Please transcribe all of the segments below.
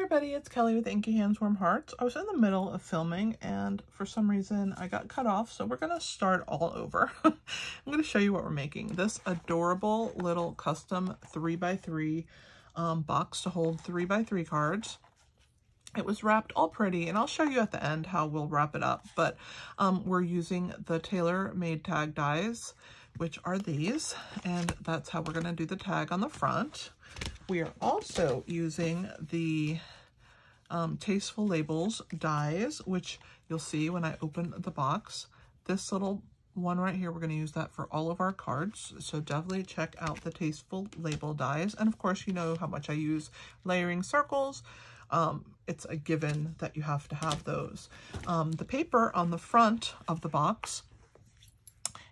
everybody, it's Kelly with Inky Hands Warm Hearts. I was in the middle of filming and for some reason I got cut off, so we're going to start all over. I'm going to show you what we're making. This adorable little custom 3x3 um, box to hold 3x3 cards. It was wrapped all pretty, and I'll show you at the end how we'll wrap it up, but um, we're using the Tailor Made Tag dies, which are these, and that's how we're going to do the tag on the front. We are also using the um, Tasteful Labels dies, which you'll see when I open the box. This little one right here, we're going to use that for all of our cards. So definitely check out the Tasteful Label dies. And of course, you know how much I use layering circles. Um, it's a given that you have to have those. Um, the paper on the front of the box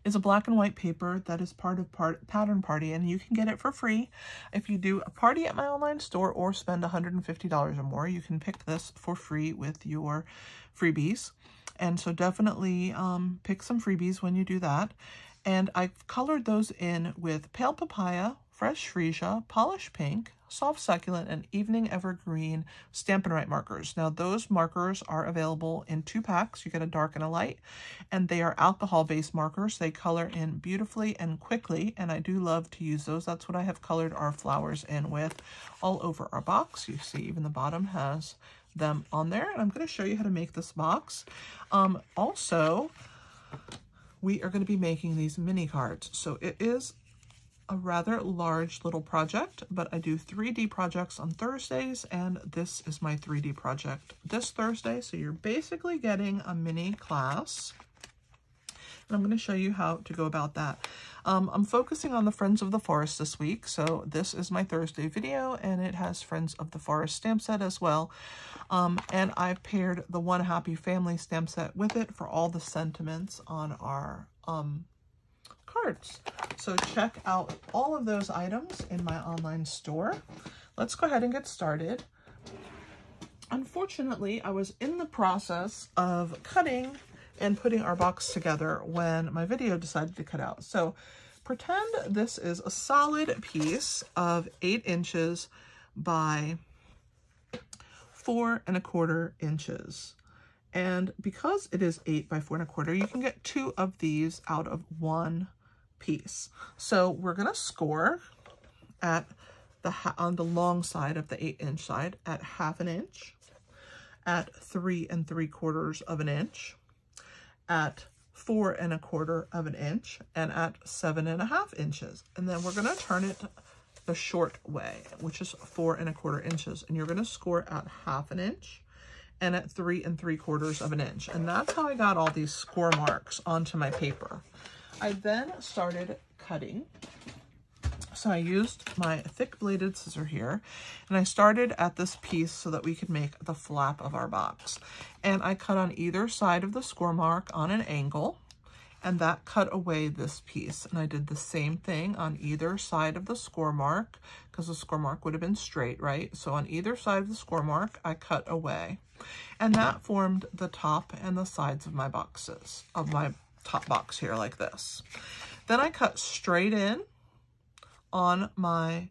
is a black and white paper that is part of part Pattern Party, and you can get it for free. If you do a party at my online store or spend $150 or more, you can pick this for free with your freebies. And so definitely um, pick some freebies when you do that. And I've colored those in with Pale Papaya, Fresh Freesia, Polished Pink, Soft Succulent, and Evening Evergreen Stampin' Write markers. Now, those markers are available in two packs. You get a dark and a light, and they are alcohol-based markers. They color in beautifully and quickly, and I do love to use those. That's what I have colored our flowers in with all over our box. You see, even the bottom has them on there, and I'm going to show you how to make this box. Um, also, we are going to be making these mini cards. So it is a rather large little project, but I do 3D projects on Thursdays, and this is my 3D project this Thursday. So you're basically getting a mini class. And I'm going to show you how to go about that. Um, I'm focusing on the Friends of the Forest this week, so this is my Thursday video, and it has Friends of the Forest stamp set as well. Um, and I've paired the One Happy Family stamp set with it for all the sentiments on our um, cards. So check out all of those items in my online store. Let's go ahead and get started. Unfortunately, I was in the process of cutting and putting our box together when my video decided to cut out. So pretend this is a solid piece of eight inches by four and a quarter inches. And because it is eight by four and a quarter, you can get two of these out of one piece. So we're to score at the on the long side of the eight inch side at half an inch, at three and three quarters of an inch, at four and a quarter of an inch, and at seven and a half inches. And then we're to turn it the short way, which is four and a quarter inches. And you're to score at half an inch and at three and three quarters of an inch. And that's how I got all these score marks onto my paper. I then started cutting. So I used my thick bladed scissor here and I started at this piece so that we could make the flap of our box. And I cut on either side of the score mark on an angle and that cut away this piece. And I did the same thing on either side of the score mark because the score mark would have been straight, right? So on either side of the score mark, I cut away. And that formed the top and the sides of my boxes, of my top box here like this. Then I cut straight in on my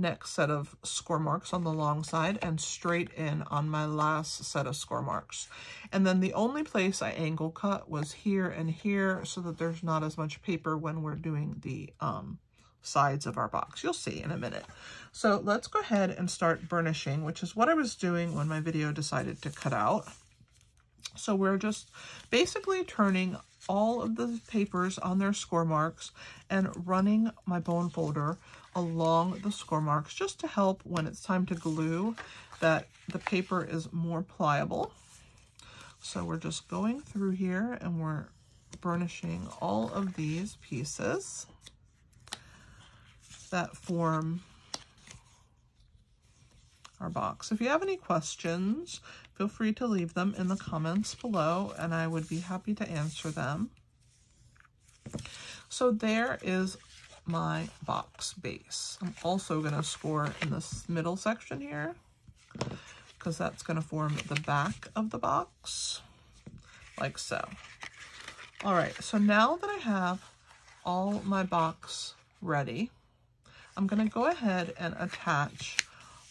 next set of score marks on the long side and straight in on my last set of score marks. And then the only place I angle cut was here and here so that there's not as much paper when we're doing the um, sides of our box. You'll see in a minute. So let's go ahead and start burnishing, which is what I was doing when my video decided to cut out. So we're just basically turning all of the papers on their score marks and running my bone folder along the score marks just to help when it's time to glue that the paper is more pliable. So we're just going through here and we're burnishing all of these pieces that form our box. If you have any questions, feel free to leave them in the comments below and I would be happy to answer them. So there is my box base. I'm also going to score in this middle section here because that's going to form the back of the box like so. All right, so now that I have all my box ready, I'm going to go ahead and attach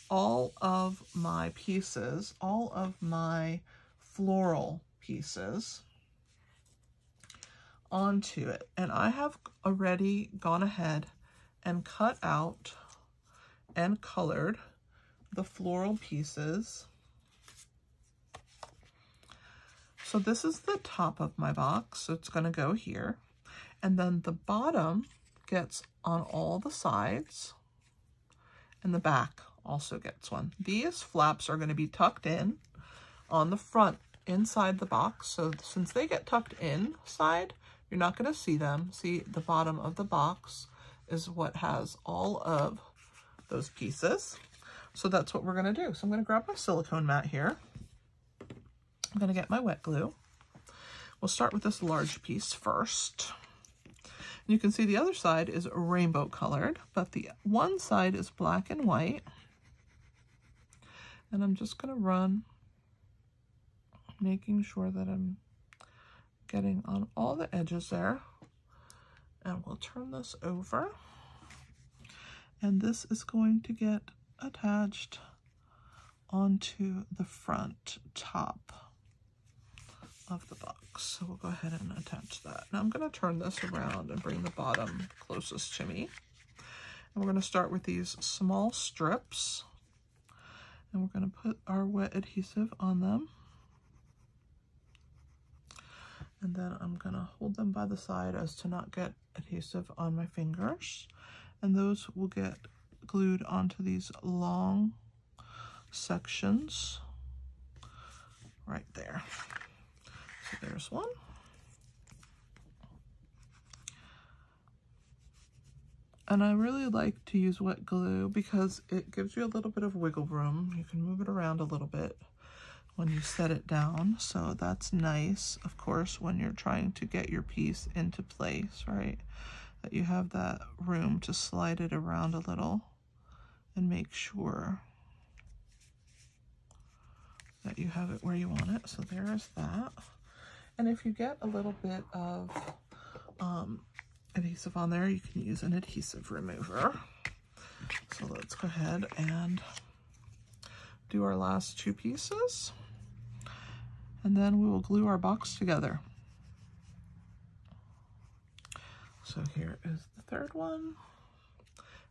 all of my pieces, all of my floral pieces onto it. And I have already gone ahead and cut out and colored the floral pieces. So this is the top of my box, so it's going to go here. And then the bottom gets on all the sides, and the back also gets one. These flaps are going to be tucked in on the front inside the box. So since they get tucked inside, you're not going to see them. See, the bottom of the box is what has all of those pieces. So that's what we're going to do. So I'm going to grab my silicone mat here. I'm going to get my wet glue. We'll start with this large piece first. You can see the other side is rainbow colored, but the one side is black and white. And I'm just going to run, making sure that I'm getting on all the edges there. And we'll turn this over. And this is going to get attached onto the front top of the box. So we'll go ahead and attach that. Now I'm going to turn this around and bring the bottom closest to me. And we're going to start with these small strips. And we're going to put our wet adhesive on them. And then I'm to hold them by the side as to not get adhesive on my fingers. And those will get glued onto these long sections right there. So there's one. And I really like to use wet glue because it gives you a little bit of wiggle room. You can move it around a little bit when you set it down. So that's nice, of course, when you're trying to get your piece into place, right? That you have that room to slide it around a little and make sure that you have it where you want it. So there's that. And if you get a little bit of um, adhesive on there, you can use an adhesive remover. So let's go ahead and do our last two pieces and then we will glue our box together. So here is the third one,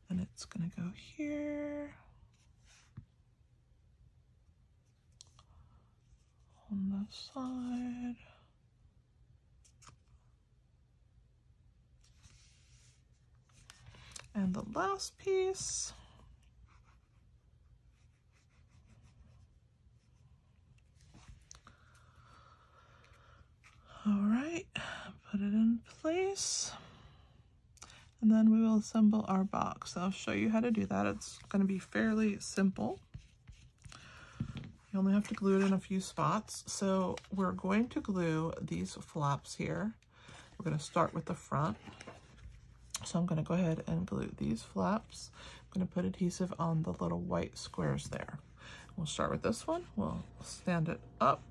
and it's gonna go here. On the side. And the last piece All right, put it in place. And then we will assemble our box. I'll show you how to do that. It's going to be fairly simple. You only have to glue it in a few spots. So we're going to glue these flaps here. We're going to start with the front. So I'm going to go ahead and glue these flaps. I'm going to put adhesive on the little white squares there. We'll start with this one. We'll stand it up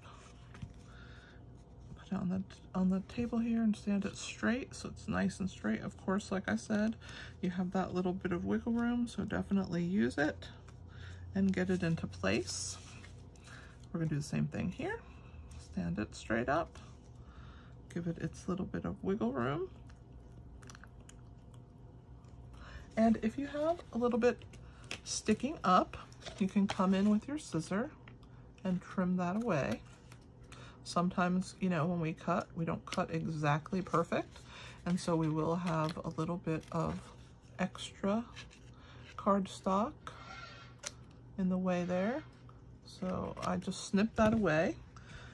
it on the on the table here and stand it straight so it's nice and straight. Of course, like I said, you have that little bit of wiggle room, so definitely use it and get it into place. We're gonna do the same thing here. Stand it straight up, give it its little bit of wiggle room. And if you have a little bit sticking up, you can come in with your scissor and trim that away. Sometimes, you know, when we cut, we don't cut exactly perfect. And so we will have a little bit of extra cardstock in the way there. So I just snip that away.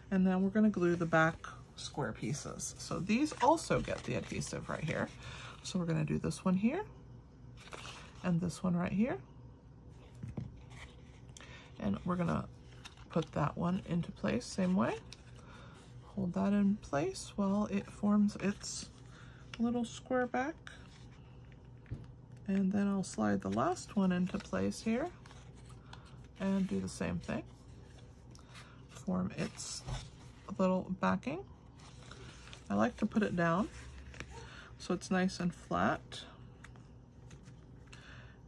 And then we're gonna glue the back square pieces. So these also get the adhesive right here. So we're gonna do this one here and this one right here. And we're gonna put that one into place same way hold that in place while it forms its little square back. And then I'll slide the last one into place here and do the same thing. Form its little backing. I like to put it down so it's nice and flat.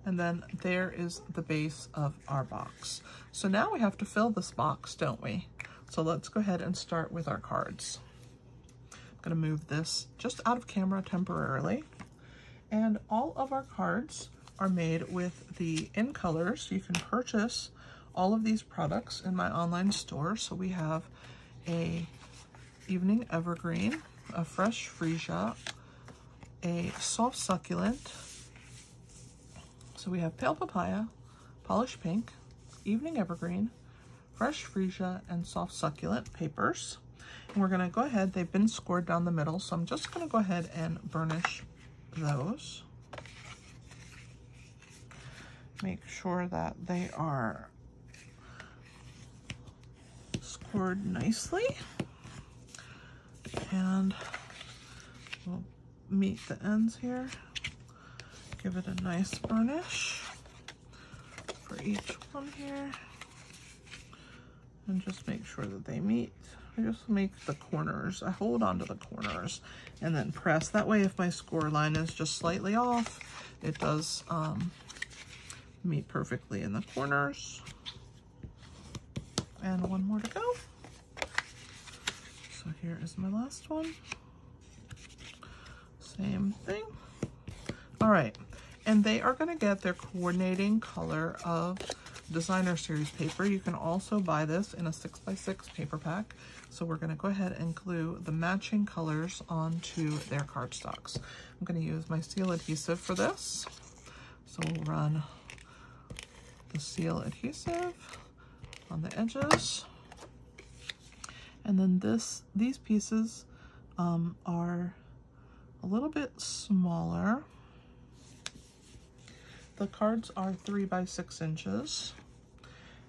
And then there is the base of our box. So now we have to fill this box, don't we? So let's go ahead and start with our cards. I'm gonna move this just out of camera temporarily. And all of our cards are made with the in colors. You can purchase all of these products in my online store. So we have a evening evergreen, a fresh freesia, a soft succulent. So we have pale papaya, polished pink, evening evergreen, fresh freesia, and soft succulent papers. And we're gonna go ahead, they've been scored down the middle, so I'm just gonna go ahead and burnish those. Make sure that they are scored nicely. And we'll meet the ends here. Give it a nice burnish for each one here. And just make sure that they meet. I just make the corners, I hold on to the corners and then press. That way if my score line is just slightly off, it does um, meet perfectly in the corners. And one more to go. So here is my last one. Same thing. All right, and they are gonna get their coordinating color of designer series paper. You can also buy this in a six by six paper pack. So we're gonna go ahead and glue the matching colors onto their cardstocks. I'm gonna use my seal adhesive for this. So we'll run the seal adhesive on the edges. And then this, these pieces um, are a little bit smaller. The cards are three by six inches.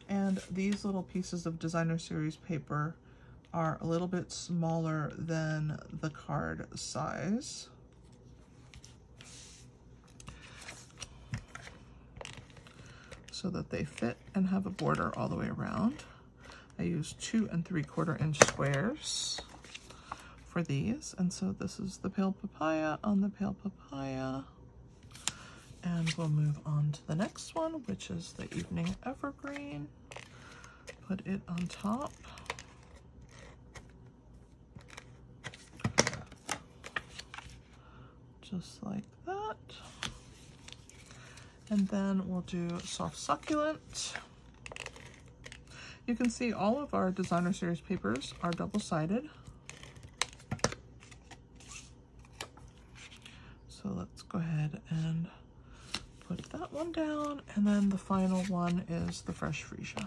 And these little pieces of designer series paper are a little bit smaller than the card size. So that they fit and have a border all the way around. I use two and three quarter inch squares for these. And so this is the pale papaya on the pale papaya. And we'll move on to the next one, which is the evening evergreen. Put it on top. Just like that. And then we'll do soft succulent. You can see all of our designer series papers are double-sided. So let's go ahead and that one down. And then the final one is the fresh freesia.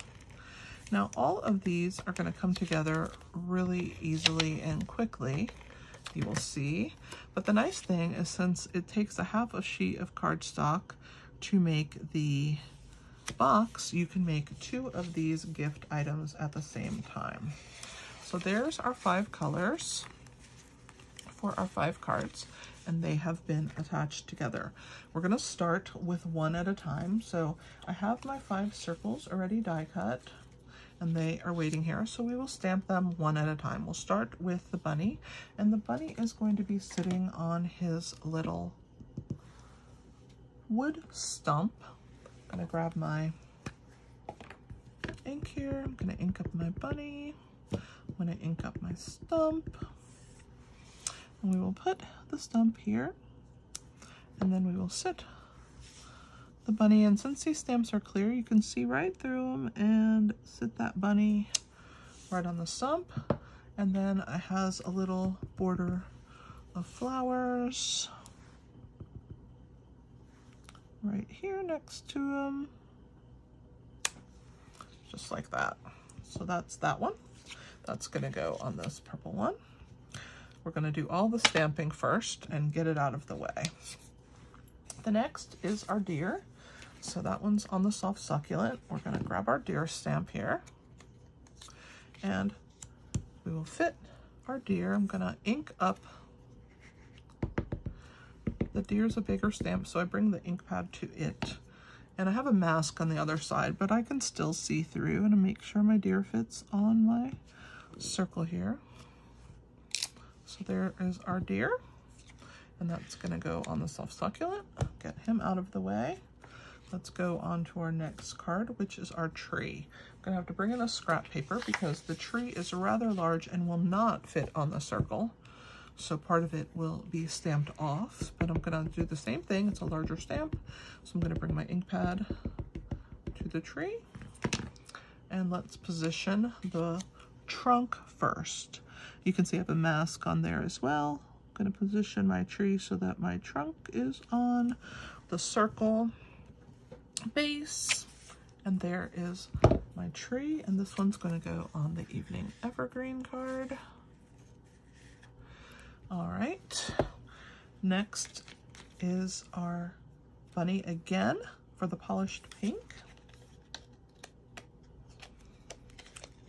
Now all of these are gonna come together really easily and quickly, you will see. But the nice thing is since it takes a half a sheet of cardstock to make the box, you can make two of these gift items at the same time. So there's our five colors for our five cards and they have been attached together. We're gonna start with one at a time. So I have my five circles already die cut and they are waiting here. So we will stamp them one at a time. We'll start with the bunny and the bunny is going to be sitting on his little wood stump I'm gonna grab my ink here. I'm gonna ink up my bunny. I'm gonna ink up my stump. And we will put the stump here. And then we will sit the bunny. And since these stamps are clear, you can see right through them and sit that bunny right on the stump. And then it has a little border of flowers right here next to them. Just like that. So that's that one. That's gonna go on this purple one. We're gonna do all the stamping first and get it out of the way. The next is our deer. So that one's on the soft succulent. We're gonna grab our deer stamp here and we will fit our deer. I'm gonna ink up the deer's a bigger stamp, so I bring the ink pad to it. And I have a mask on the other side, but I can still see through and make sure my deer fits on my circle here. So there is our deer. And that's gonna go on the soft succulent. Get him out of the way. let's go on to our next card, which is our tree. I'm gonna have to bring in a scrap paper because the tree is rather large and will not fit on the circle. So part of it will be stamped off, but I'm gonna do the same thing. It's a larger stamp. So I'm gonna bring my ink pad to the tree and let's position the trunk first. You can see I have a mask on there as well. I'm gonna position my tree so that my trunk is on the circle base. And there is my tree. And this one's gonna go on the evening evergreen card. All right, next is our bunny again for the polished pink.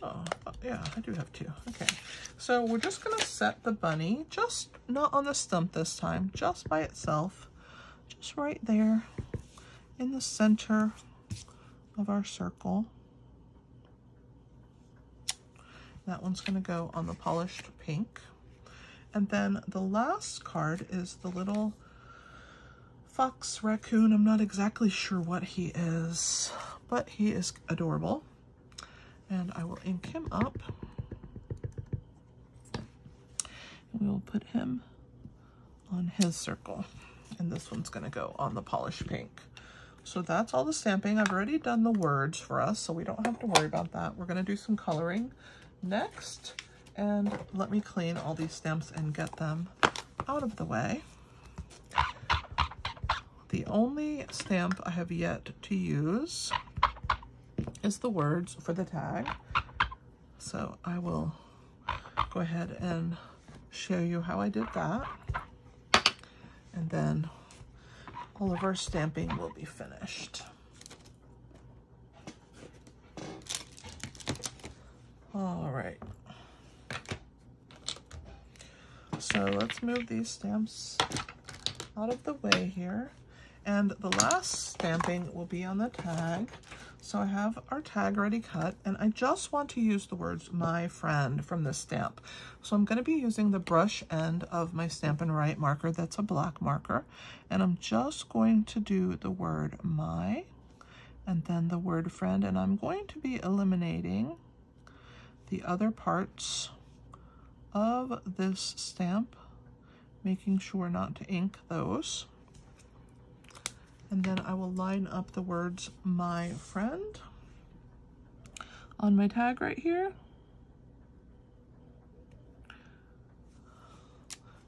Oh, uh, yeah, I do have two. Okay, so we're just gonna set the bunny, just not on the stump this time, just by itself, just right there in the center of our circle. That one's gonna go on the polished pink. And then the last card is the little fox raccoon. I'm not exactly sure what he is, but he is adorable. And I will ink him up. We will put him on his circle. And this one's gonna go on the polished pink. So that's all the stamping. I've already done the words for us, so we don't have to worry about that. We're gonna do some coloring next. And let me clean all these stamps and get them out of the way. The only stamp I have yet to use is the words for the tag. So I will go ahead and show you how I did that. And then all of our stamping will be finished. All right. So let's move these stamps out of the way here. And the last stamping will be on the tag. So I have our tag ready cut and I just want to use the words my friend from this stamp. So I'm going to be using the brush end of my Stampin' Write marker that's a black marker. And I'm just going to do the word my and then the word friend. And I'm going to be eliminating the other parts of this stamp, making sure not to ink those. And then I will line up the words, my friend, on my tag right here.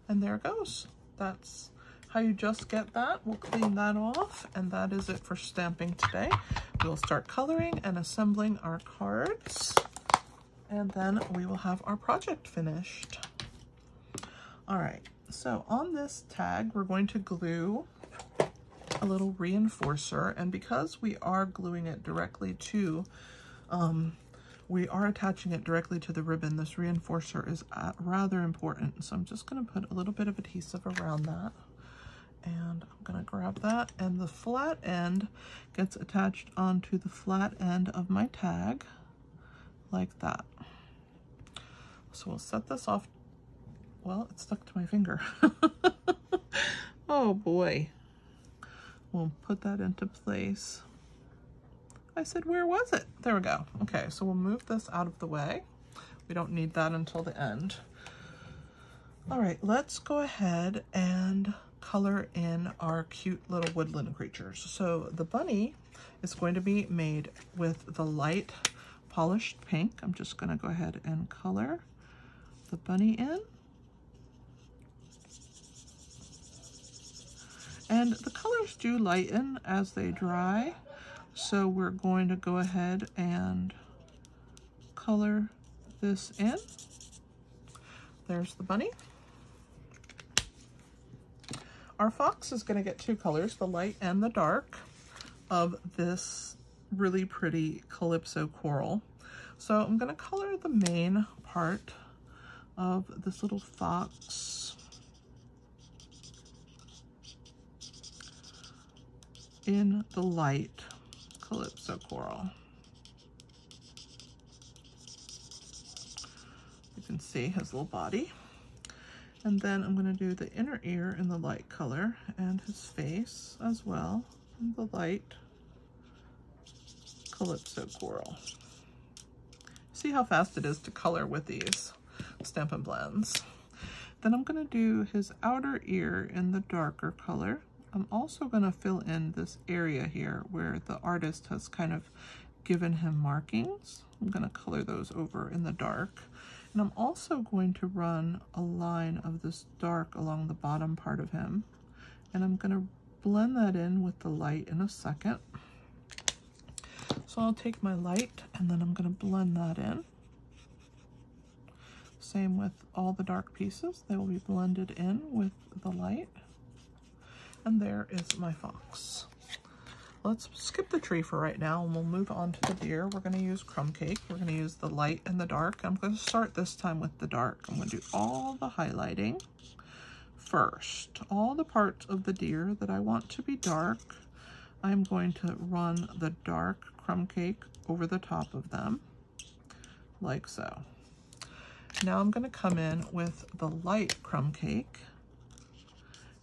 And there it goes. That's how you just get that. We'll clean that off, and that is it for stamping today. We'll start coloring and assembling our cards and then we will have our project finished. All right, so on this tag, we're going to glue a little reinforcer, and because we are gluing it directly to, um, we are attaching it directly to the ribbon, this reinforcer is uh, rather important. So I'm just gonna put a little bit of adhesive around that. And I'm gonna grab that, and the flat end gets attached onto the flat end of my tag like that. So we'll set this off. Well, it's stuck to my finger. oh boy. We'll put that into place. I said, where was it? There we go. Okay, so we'll move this out of the way. We don't need that until the end. All right, let's go ahead and color in our cute little woodland creatures. So the bunny is going to be made with the light polished pink. I'm just gonna go ahead and color the bunny in. And the colors do lighten as they dry. So we're going to go ahead and color this in. There's the bunny. Our fox is going to get two colors, the light and the dark, of this really pretty Calypso coral. So I'm going to color the main part of this little fox in the light Calypso coral. You can see his little body. And then I'm going to do the inner ear in the light color and his face as well in the light Calypso Coral. See how fast it is to color with these Stampin' Blends. Then I'm going to do his outer ear in the darker color. I'm also going to fill in this area here where the artist has kind of given him markings. I'm going to color those over in the dark. And I'm also going to run a line of this dark along the bottom part of him. And I'm going to blend that in with the light in a second. So I'll take my light and then I'm going to blend that in. Same with all the dark pieces. They will be blended in with the light. And there is my fox. Let's skip the tree for right now and we'll move on to the deer. We're going to use crumb cake. We're going to use the light and the dark. I'm going to start this time with the dark. I'm going to do all the highlighting first. All the parts of the deer that I want to be dark, I'm going to run the dark crumb cake over the top of them, like so. Now I'm going to come in with the light crumb cake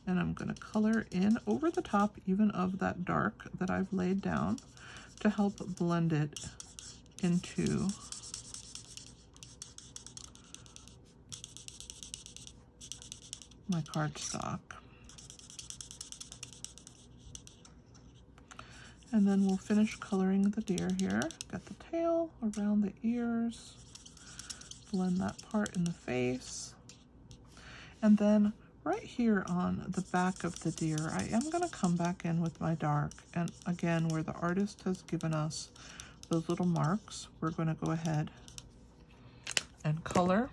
and I'm going to color in over the top even of that dark that I've laid down to help blend it into my cardstock. And then we'll finish coloring the deer here. Got the tail around the ears, blend that part in the face. And then right here on the back of the deer, I am going to come back in with my dark. And again, where the artist has given us those little marks, we're going to go ahead and color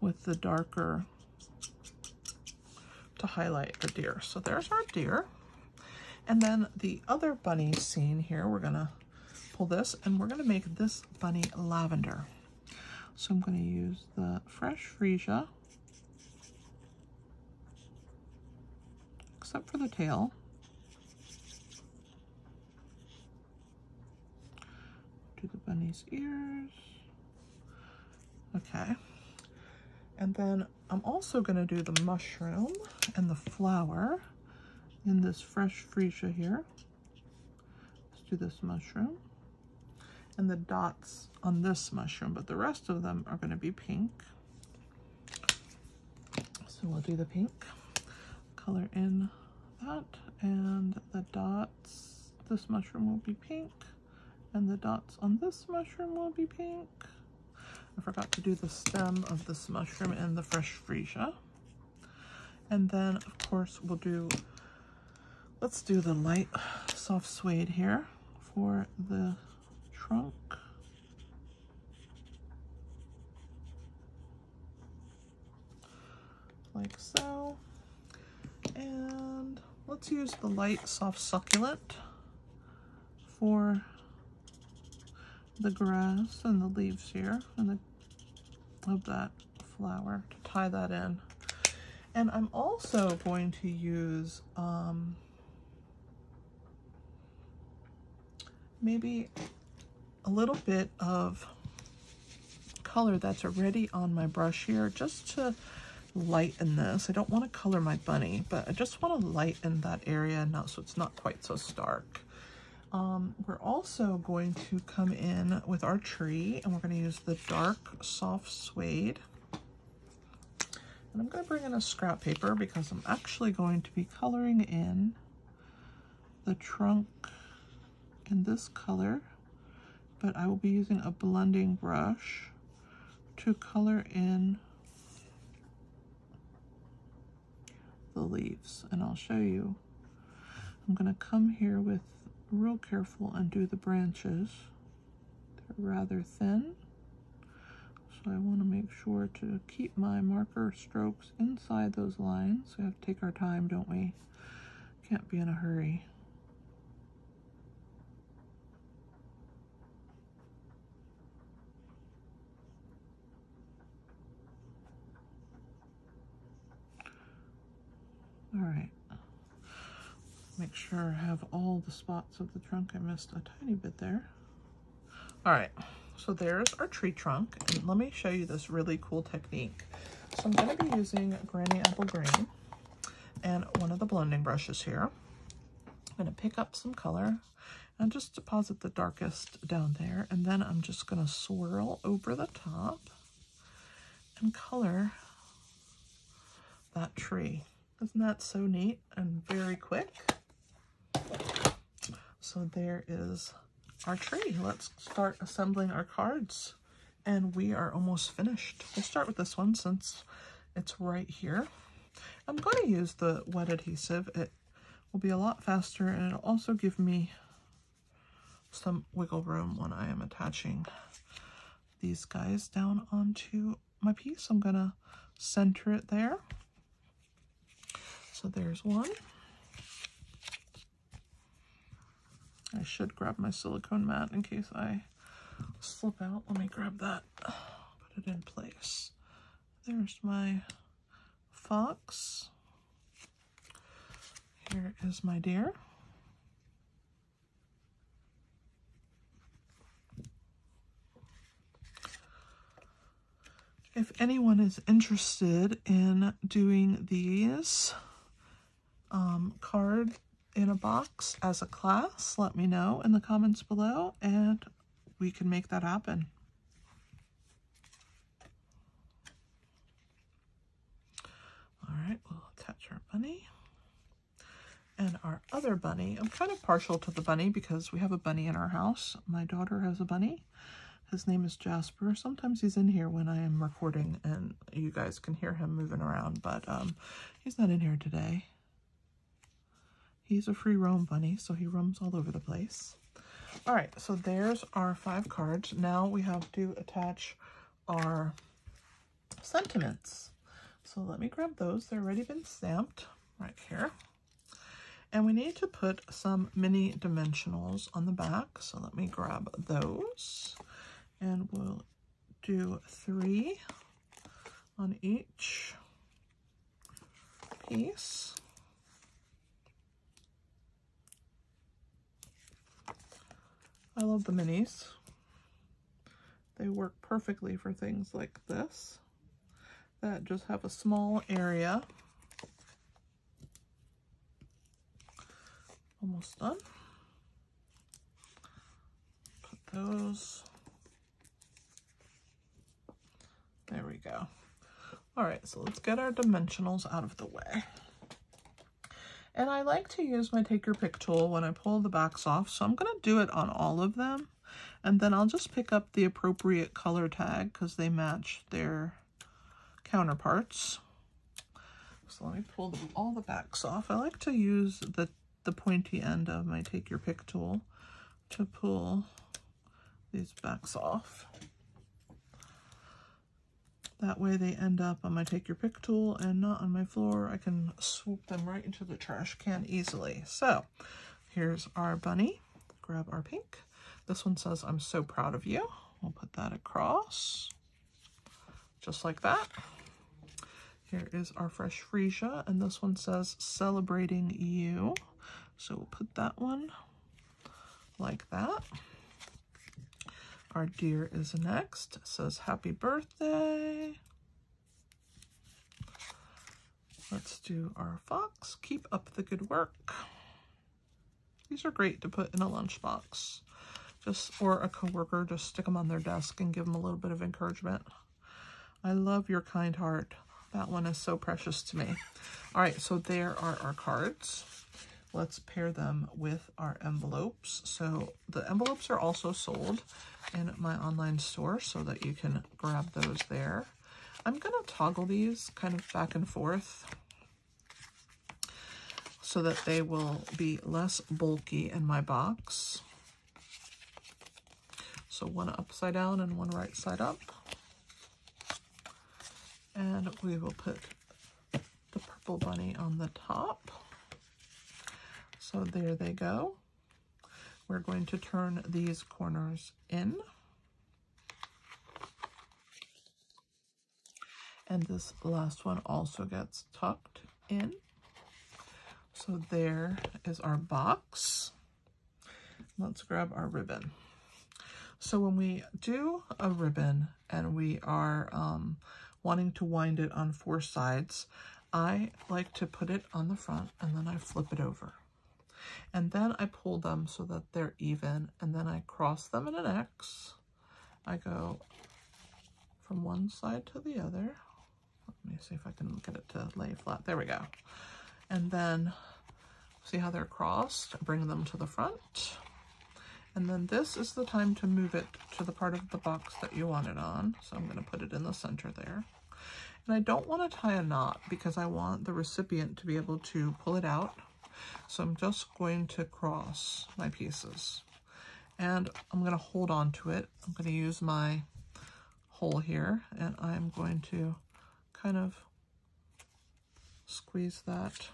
with the darker to highlight the deer. So there's our deer. And then the other bunny scene here, we're going to pull this and we're going to make this bunny lavender. So I'm going to use the fresh freesia except for the tail. Do the bunny's ears. Okay. And then I'm also going to do the mushroom and the flower in this fresh freesia here. Let's do this mushroom. And the dots on this mushroom, but the rest of them are going to be pink. So we'll do the pink. Color in that and the dots this mushroom will be pink and the dots on this mushroom will be pink. I forgot to do the stem of this mushroom in the fresh freesia and then of course we'll do let's do the light soft suede here for the trunk. Like so. And Let's use the light soft succulent for the grass and the leaves here and the of that flower to tie that in. And I'm also going to use um, maybe a little bit of color that's already on my brush here just to lighten this. I don't want to color my bunny, but I just want to lighten that area now so it's not quite so stark. Um, we're also going to come in with our tree and we're going to use the dark soft suede. And I'm going to bring in a scrap paper because I'm actually going to be coloring in the trunk in this color, but I will be using a blending brush to color in the leaves and I'll show you. I'm going to come here with real careful and do the branches. They're rather thin. So I want to make sure to keep my marker strokes inside those lines. We have to take our time, don't we? Can't be in a hurry. All right. Make sure I have all the spots of the trunk. I missed a tiny bit there. All right, so there's our tree trunk. And let me show you this really cool technique. So I'm gonna be using Granny Apple Green and one of the blending brushes here. I'm gonna pick up some color And just deposit the darkest down there. And then I'm just going to swirl over the top and color that tree. Isn't that so neat and very quick? So there is our tree. Let's start assembling our cards. And we are almost finished. We'll start with this one since it's right here. I'm going to use the wet adhesive. It will be a lot faster and it'll also give me some wiggle room when I am attaching these guys down onto my piece. I'm going to center it there. So there's one. I should grab my silicone mat in case I slip out. Let me grab that, put it in place. There's my fox. Here is my deer. If anyone is interested in doing these um, card in a box as a class, let me know in the comments below and we can make that happen. All right, we'll attach our bunny. And our other bunny, I'm kind of partial to the bunny because we have a bunny in our house. My daughter has a bunny. His name is Jasper. Sometimes he's in here when I am recording and you guys can hear him moving around, but um, he's not in here today. He's a free roam bunny, so he roams all over the place. All right, so there's our five cards. Now we have to attach our sentiments. So let me grab those. They're already been stamped right here. And we need to put some mini dimensionals on the back. So let me grab those and we'll do three on each piece. I love the minis. They work perfectly for things like this that just have a small area. Almost done. Put those There we go. All right, so let's get our dimensionals out of the way. And I like to use my take your pick tool when I pull the backs off, so I'm going to do it on all of them. And then I'll just pick up the appropriate color tag because they match their counterparts. So let me pull the, all the backs off. I like to use the, the pointy end of my take your pick tool to pull these backs off. That way they end up on my take your pick tool and not on my floor. I can swoop them right into the trash can easily. So here's our bunny. Grab our pink. This one says, I'm so proud of you. We'll put that across just like that. Here is our fresh freesia, and this one says celebrating you. So we'll put that one like that. Our deer is next. It says happy birthday. Let's do our fox. Keep up the good work. These are great to put in a lunchbox. Just or a coworker, just stick them on their desk and give them a little bit of encouragement. I love your kind heart. That one is so precious to me. All right, so there are our cards. Let's pair them with our envelopes. So the envelopes are also sold in my online store so that you can grab those there. I'm going to toggle these kind of back and forth so that they will be less bulky in my box. So one upside down and one right side up. And we will put the purple bunny on the top. So there they go. We're going to turn these corners in. And this last one also gets tucked in. So there is our box. Let's grab our ribbon. So when we do a ribbon and we are um, wanting to wind it on four sides, I like to put it on the front and then I flip it over. And then I pull them so that they're even. And then I cross them in an X. I go from one side to the other. Let me see if I can get it to lay flat. There we go. And then see how they're crossed? Bring them to the front. And then this is the time to move it to the part of the box that you want it on. So I'm going to put it in the center there. And I don't want to tie a knot because I want the recipient to be able to pull it out. So I'm just going to cross my pieces. And I'm going to hold on to it. I'm going to use my hole here and I'm going to kind of squeeze that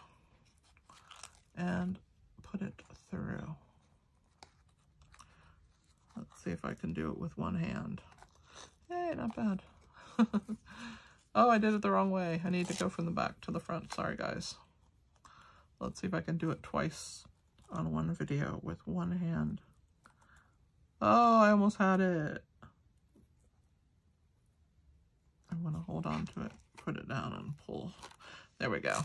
and put it through. Let's see if I can do it with one hand. Hey, not bad. oh, I did it the wrong way. I need to go from the back to the front. Sorry, guys. Let's see if I can do it twice on one video with one hand. Oh, I almost had it. I want to hold on to it, put it down and pull. There we go.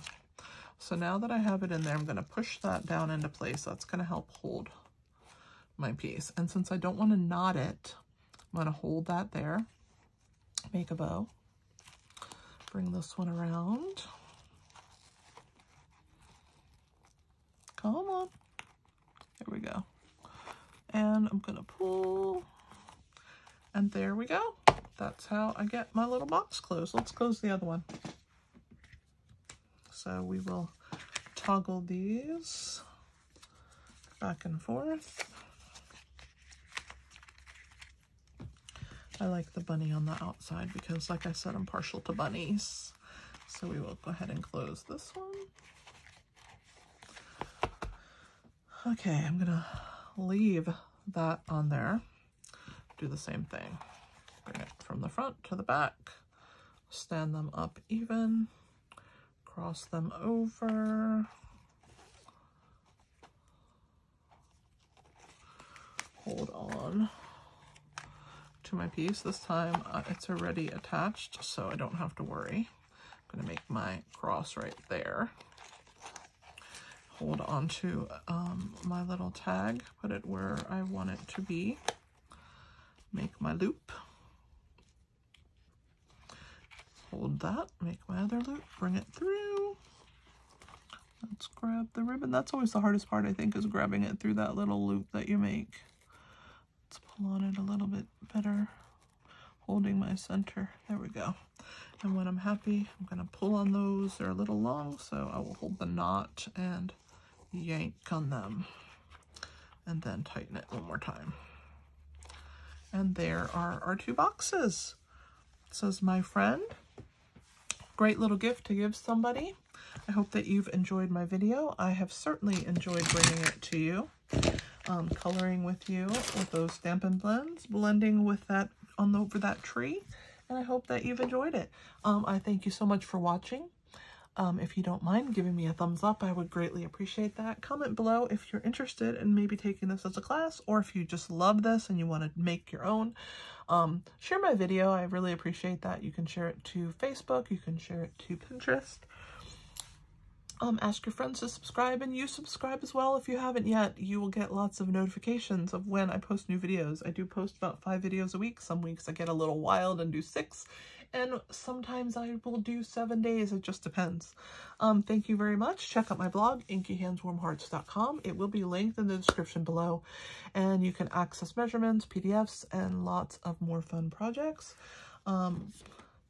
So now that I have it in there, I'm going to push that down into place. That's going to help hold my piece. And since I don't want to knot it, I'm going to hold that there, make a bow, bring this one around. Come on. There we go. And I'm going to pull. And there we go. That's how I get my little box closed. Let's close the other one. So we will toggle these back and forth. I like the bunny on the outside because, like I said, I'm partial to bunnies. So we will go ahead and close this one. Okay, I'm to leave that on there. Do the same thing. Bring it from the front to the back. Stand them up even. Cross them over. Hold on to my piece. This time uh, it's already attached, so I don't have to worry. I'm to make my cross right there. Hold on to um, my little tag, put it where I want it to be. Make my loop. Hold that, make my other loop, bring it through. Let's grab the ribbon. That's always the hardest part, I think, is grabbing it through that little loop that you make. Let's pull on it a little bit better, holding my center. There we go. And when I'm happy, I'm going to pull on those. They're a little long, so I will hold the knot and yank on them. And then tighten it one more time. And there are our two boxes. Says, my friend. Great little gift to give somebody. I hope that you've enjoyed my video. I have certainly enjoyed bringing it to you um, coloring with you with those Stampin' Blends, blending with that on the, over that tree. And I hope that you've enjoyed it. Um, I thank you so much for watching. Um, if you don't mind giving me a thumbs up, I would greatly appreciate that. Comment below if you're interested in maybe taking this as a class or if you just love this and you want to make your own. Um, share my video. I really appreciate that. You can share it to Facebook. You can share it to Pinterest um, ask your friends to subscribe and you subscribe as well if you haven't yet. You will get lots of notifications of when I post new videos. I do post about five videos a week. Some weeks I get a little wild and do six and sometimes I will do seven days. It just depends. Um, thank you very much. Check out my blog, inkyhandswarmhearts.com. It will be linked in the description below and you can access measurements, PDFs, and lots of more fun projects. Um,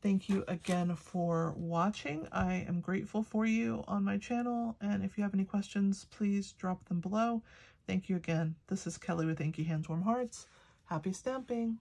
Thank you again for watching. I am grateful for you on my channel, and if you have any questions, please drop them below. Thank you again. This is Kelly with Inky Hands Warm Hearts. Happy stamping!